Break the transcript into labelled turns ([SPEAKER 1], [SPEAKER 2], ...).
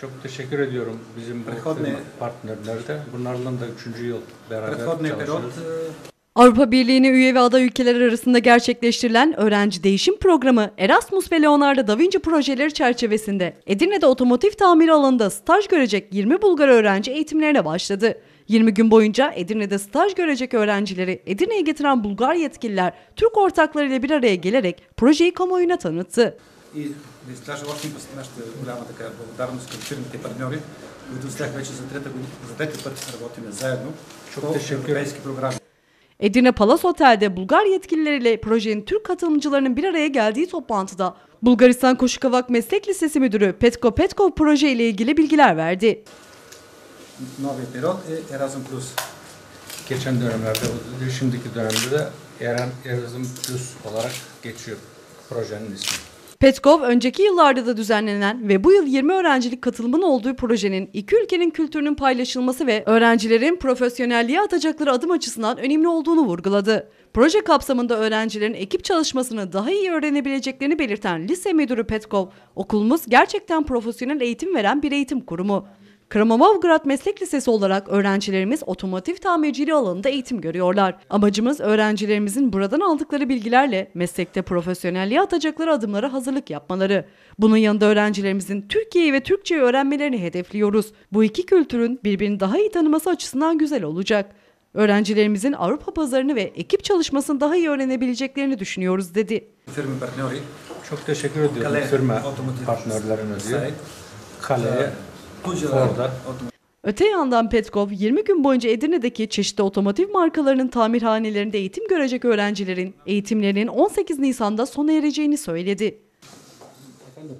[SPEAKER 1] Çok teşekkür ediyorum bizim
[SPEAKER 2] Prehodne.
[SPEAKER 1] partnerlerde. Bunlarla da üçüncü yıl beraber
[SPEAKER 2] Prehodne
[SPEAKER 1] çalışıyoruz.
[SPEAKER 2] Perot,
[SPEAKER 3] Avrupa Birliği'ne üye ve aday ülkeler arasında gerçekleştirilen öğrenci değişim programı Erasmus ve Leonardo da Vinci projeleri çerçevesinde Edirne'de otomotiv tamiri alanında staj görecek 20 Bulgar öğrenci eğitimlerine başladı. 20 gün boyunca Edirne'de staj görecek öğrencileri Edirne'ye getiren Bulgar yetkililer Türk ortaklarıyla bir araya gelerek projeyi kamuoyuna tanıttı
[SPEAKER 2] и да изкажа още път нашата голяма така благодарност към фирмите партньори, които с тях вече за трета година, за трети път работим заедно
[SPEAKER 1] Çok
[SPEAKER 2] по
[SPEAKER 1] teşekkür
[SPEAKER 2] европейски програми.
[SPEAKER 3] Edirne Palas Otel'de Bulgar yetkilileriyle projenin Türk katılımcılarının bir araya geldiği toplantıda Bulgaristan Koşukavak Meslek Lisesi Müdürü Petko Petkov proje ile ilgili bilgiler verdi.
[SPEAKER 2] Новия период е Erasmus Plus.
[SPEAKER 1] Geçen dönemlerde, bu- şimdiki dönemde de Eren Erasmus Plus olarak geçiyor projenin ismi.
[SPEAKER 3] Petkov önceki yıllarda da düzenlenen ve bu yıl 20 öğrencilik katılımın olduğu projenin iki ülkenin kültürünün paylaşılması ve öğrencilerin profesyonelliğe atacakları adım açısından önemli olduğunu vurguladı. Proje kapsamında öğrencilerin ekip çalışmasını daha iyi öğrenebileceklerini belirten lise müdürü Petkov, okulumuz gerçekten profesyonel eğitim veren bir eğitim kurumu. Kramamovgrad Meslek Lisesi olarak öğrencilerimiz otomotiv tamirciliği alanında eğitim görüyorlar. Amacımız öğrencilerimizin buradan aldıkları bilgilerle meslekte profesyonelliğe atacakları adımlara hazırlık yapmaları. Bunun yanında öğrencilerimizin Türkiye'yi ve Türkçeyi öğrenmelerini hedefliyoruz. Bu iki kültürün birbirini daha iyi tanıması açısından güzel olacak. Öğrencilerimizin Avrupa pazarını ve ekip çalışmasını daha iyi öğrenebileceklerini düşünüyoruz dedi.
[SPEAKER 1] Çok teşekkür ediyorum firma partnerlerine diyor. Kaleye
[SPEAKER 3] Öte yandan Petkov 20 gün boyunca Edirne'deki çeşitli otomotiv markalarının tamirhanelerinde eğitim görecek öğrencilerin eğitimlerinin 18 Nisan'da sona ereceğini söyledi. Efendim?